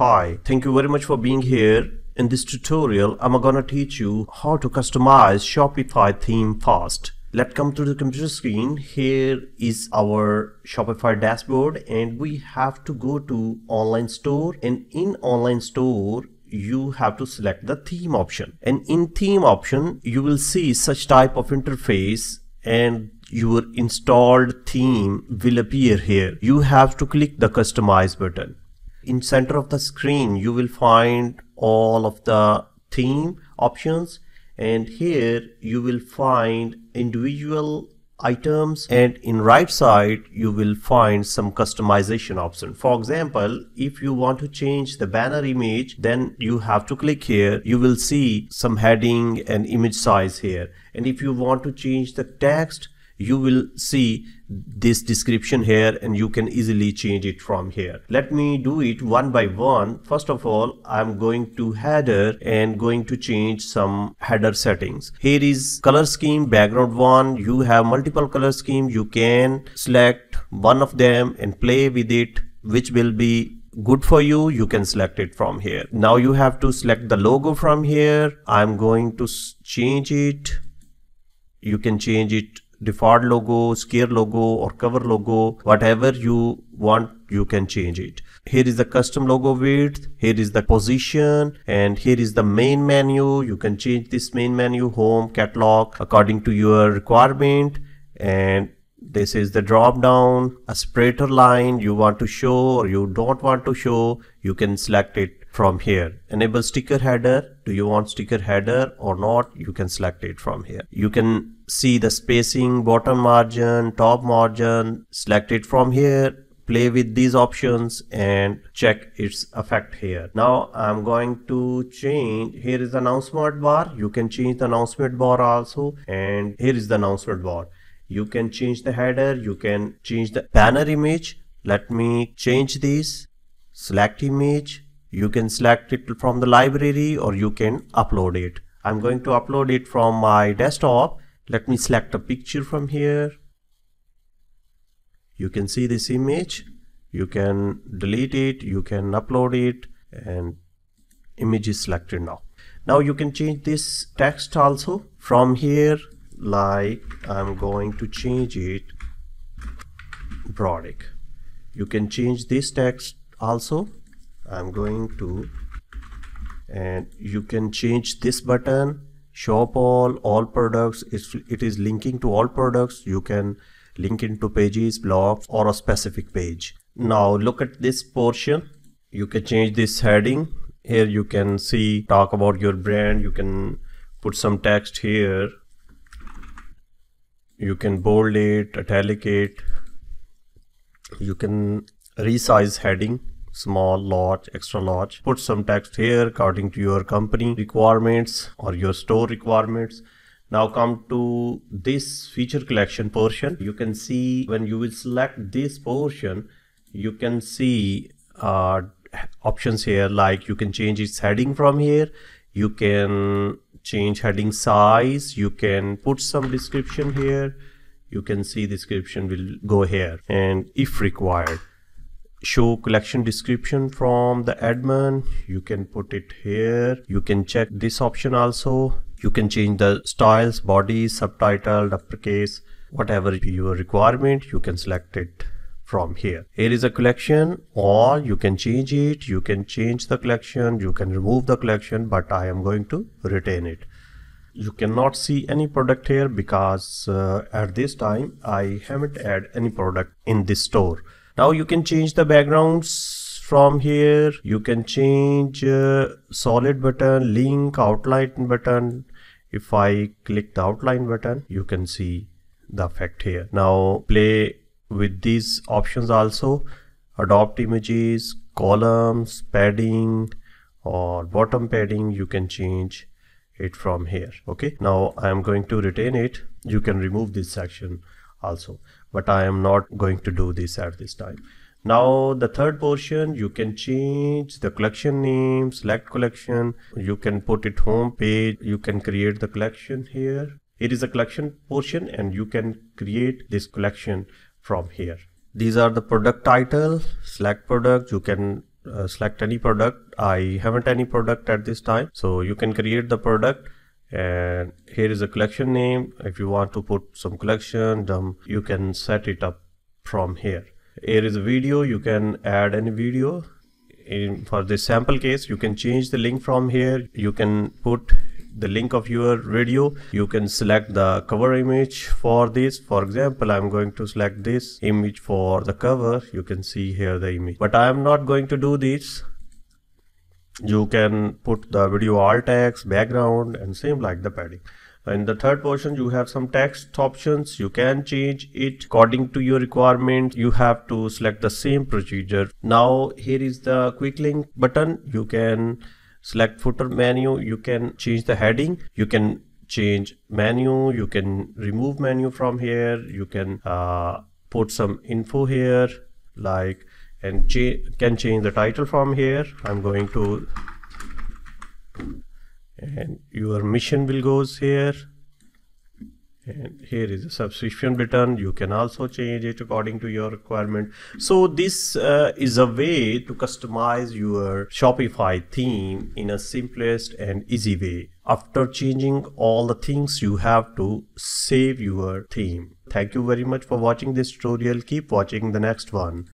Hi, thank you very much for being here. In this tutorial, I'm gonna teach you how to customize Shopify theme fast. Let's come to the computer screen. Here is our Shopify dashboard and we have to go to online store and in online store you have to select the theme option and in theme option you will see such type of interface and your installed theme will appear here you have to click the customize button in center of the screen you will find all of the theme options. And here you will find individual items. And in right side you will find some customization option. For example if you want to change the banner image then you have to click here. You will see some heading and image size here. And if you want to change the text you will see this description here and you can easily change it from here. Let me do it one by one. First of all i'm going to header and going to change some header settings. Here is color scheme background one. You have multiple color scheme. You can select one of them and play with it which will be good for you. You can select it from here. Now you have to select the logo from here. I'm going to change it. You can change it default logo, scare logo or cover logo, whatever you want, you can change it. Here is the custom logo width, here is the position and here is the main menu. You can change this main menu, home, catalog according to your requirement and this is the drop down a separator line you want to show or you don't want to show you can select it from here. Enable sticker header. Do you want sticker header or not? You can select it from here. You can see the spacing bottom margin top margin. Select it from here. Play with these options and check its effect here. Now i'm going to change. Here is the announcement bar. You can change the announcement bar also. And here is the announcement bar. You can change the header. You can change the banner image. Let me change this. Select image you can select it from the library or you can upload it. I'm going to upload it from my desktop. Let me select a picture from here. You can see this image. You can delete it. You can upload it. And image is selected now. Now you can change this text also. From here like I'm going to change it product you can change this text also I'm going to and you can change this button shop all all products. It's, it is linking to all products. You can link into pages blogs or a specific page. Now look at this portion. You can change this heading. Here you can see talk about your brand. You can put some text here. You can bold it italic it. You can resize heading small, large, extra large. Put some text here according to your company requirements or your store requirements. Now come to this feature collection portion. You can see when you will select this portion, you can see uh, options here like you can change its heading from here. You can change heading size. You can put some description here. You can see description will go here and if required show collection description from the admin. You can put it here. You can check this option also. You can change the styles body subtitle uppercase whatever your requirement you can select it from here. Here is a collection or you can change it. You can change the collection. You can remove the collection but i am going to retain it. You cannot see any product here because uh, at this time i haven't add any product in this store now you can change the backgrounds from here. You can change uh, solid button link outline button. If I click the outline button you can see the effect here. Now play with these options also. Adopt images columns padding or bottom padding. You can change it from here. Okay. Now I am going to retain it. You can remove this section also. But I am not going to do this at this time. Now the third portion you can change the collection name select collection. You can put it home page. You can create the collection here. It is a collection portion and you can create this collection from here. These are the product title. Select product. You can uh, select any product. I haven't any product at this time. So you can create the product and here is a collection name. If you want to put some collection um, you can set it up from here. Here is a video. You can add any video. In for this sample case you can change the link from here. You can put the link of your video. You can select the cover image for this. For example i'm going to select this image for the cover. You can see here the image. But i am not going to do this you can put the video alt text background and same like the padding. In the third portion you have some text options. You can change it according to your requirement. You have to select the same procedure. Now here is the quick link button. You can select footer menu. You can change the heading. You can change menu. You can remove menu from here. You can uh, put some info here like and can change the title from here. I'm going to and your mission will goes here. And here is a subscription button. You can also change it according to your requirement. So this uh, is a way to customize your shopify theme in a simplest and easy way. After changing all the things you have to save your theme. Thank you very much for watching this tutorial. Keep watching the next one